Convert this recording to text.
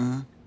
Mm-mm.